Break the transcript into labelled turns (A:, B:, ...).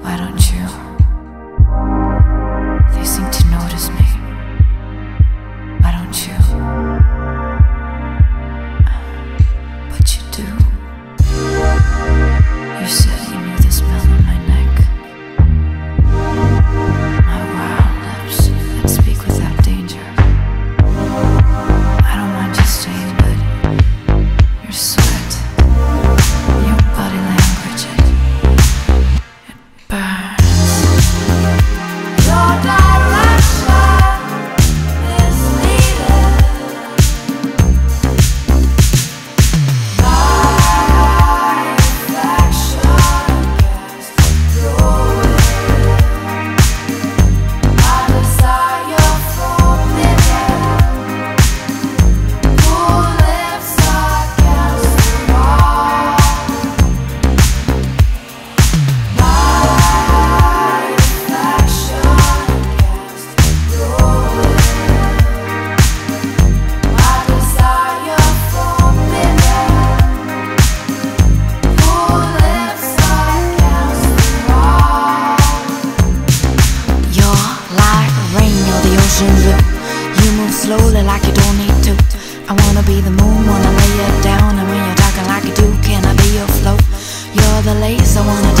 A: Why don't you? They seem to notice me. You move slowly like you don't need to I wanna be the moon, wanna lay it down And when you're talking like you do, can I be your float? You're the lace, I wanna